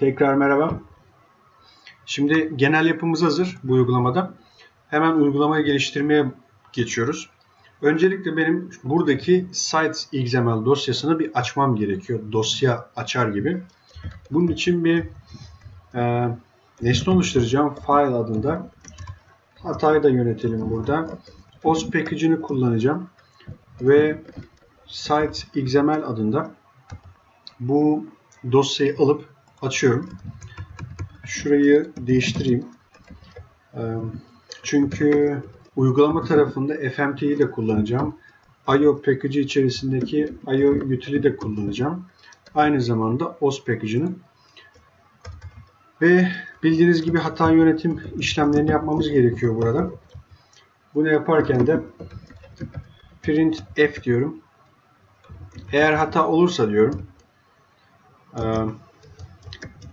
Tekrar merhaba. Şimdi genel yapımız hazır bu uygulamada. Hemen uygulamayı geliştirmeye geçiyoruz. Öncelikle benim buradaki sites XML dosyasını bir açmam gerekiyor. Dosya açar gibi. Bunun için bir e, nesne oluşturacağım. File adında. Hatayı da yönetelim burada. OS package'ini kullanacağım. Ve sites XML adında bu dosyayı alıp açıyorum. Şurayı değiştireyim. Çünkü uygulama tarafında FMT'yi de kullanacağım. IO package içerisindeki IO utili de kullanacağım. Aynı zamanda OS package'ını. Ve bildiğiniz gibi hata yönetim işlemlerini yapmamız gerekiyor burada. Bunu yaparken de print f diyorum. Eğer hata olursa diyorum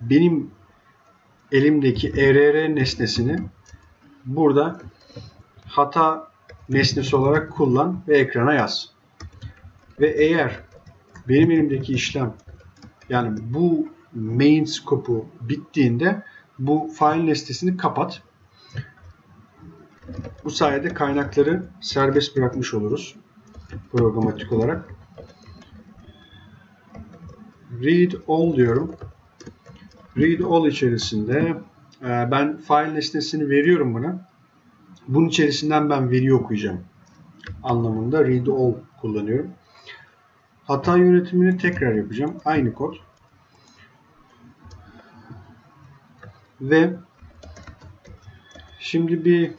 benim elimdeki ERR nesnesini burada hata nesnesi olarak kullan ve ekrana yaz. Ve eğer benim elimdeki işlem yani bu main scope'u bittiğinde bu file nesnesini kapat. Bu sayede kaynakları serbest bırakmış oluruz programatik olarak. Read all diyorum. Read all içerisinde e, ben file nesnesini veriyorum buna. Bunun içerisinden ben veri okuyacağım anlamında read all kullanıyorum. Hata yönetimini tekrar yapacağım. Aynı kod. Ve şimdi bir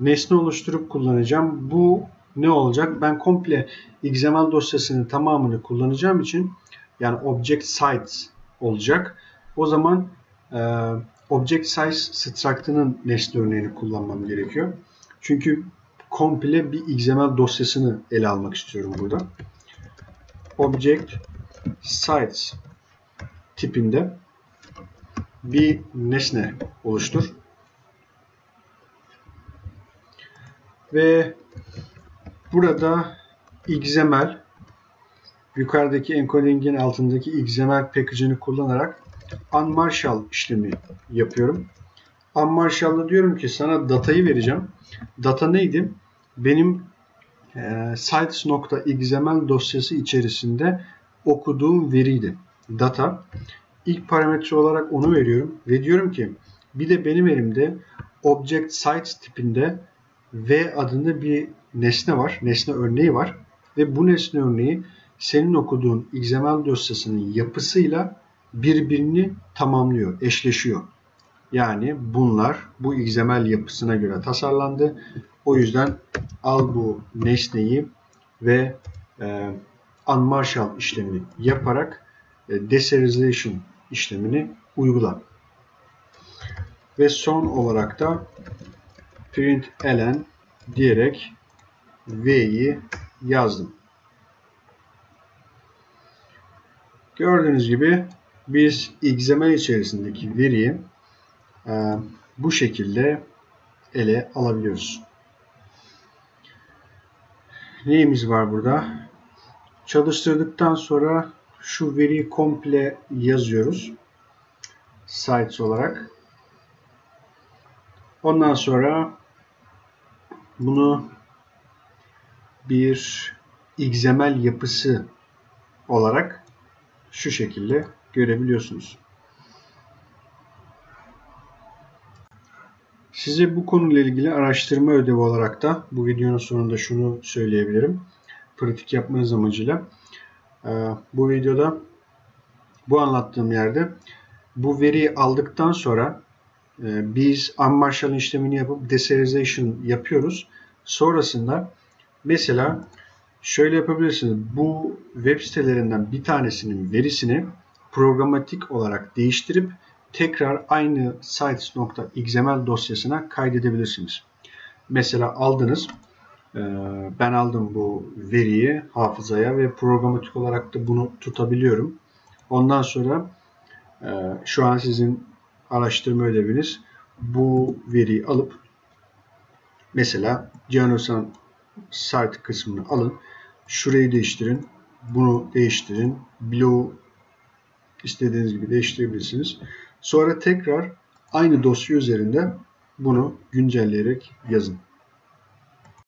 nesne oluşturup kullanacağım. Bu ne olacak? Ben komple XML dosyasının tamamını kullanacağım için yani object size olacak. O zaman e, object size struct'ının nesne örneğini kullanmam gerekiyor. Çünkü komple bir XML dosyasını ele almak istiyorum burada. Object size tipinde bir nesne oluştur. Ve burada XML yukarıdaki encoding'in altındaki XML package'ini kullanarak unmarshal işlemi yapıyorum. Unmarshall'da diyorum ki sana datayı vereceğim. Data neydi? Benim e, sites.xml dosyası içerisinde okuduğum veriydi. Data. İlk parametre olarak onu veriyorum ve diyorum ki bir de benim elimde object sites tipinde v adında bir nesne var. Nesne örneği var. Ve bu nesne örneği senin okuduğun XML dosyasının yapısıyla birbirini tamamlıyor, eşleşiyor. Yani bunlar bu XML yapısına göre tasarlandı. O yüzden al bu nesneyi ve e, unmarshal işlemi yaparak e, deserialization işlemini uygula. Ve son olarak da print ln diyerek v'yi yazdım. Gördüğünüz gibi biz XML içerisindeki veriyi e, bu şekilde ele alabiliyoruz. Neyimiz var burada? Çalıştırdıktan sonra şu veriyi komple yazıyoruz. Sites olarak. Ondan sonra bunu bir XML yapısı olarak şu şekilde görebiliyorsunuz. Size bu konuyla ilgili araştırma ödevi olarak da bu videonun sonunda şunu söyleyebilirim. Pratik yapmanız amacıyla. Ee, bu videoda bu anlattığım yerde bu veriyi aldıktan sonra e, biz unmarshal işlemini yapıp deserialization yapıyoruz. Sonrasında mesela şöyle yapabilirsiniz. Bu web sitelerinden bir tanesinin verisini programatik olarak değiştirip tekrar aynı sites.xml dosyasına kaydedebilirsiniz. Mesela aldınız. E, ben aldım bu veriyi hafızaya ve programatik olarak da bunu tutabiliyorum. Ondan sonra e, şu an sizin araştırma ödeviniz bu veriyi alıp mesela Cianosan site kısmını alın. Şurayı değiştirin. Bunu değiştirin. Blue istediğiniz gibi değiştirebilirsiniz. Sonra tekrar aynı dosya üzerinde bunu güncelleyerek yazın.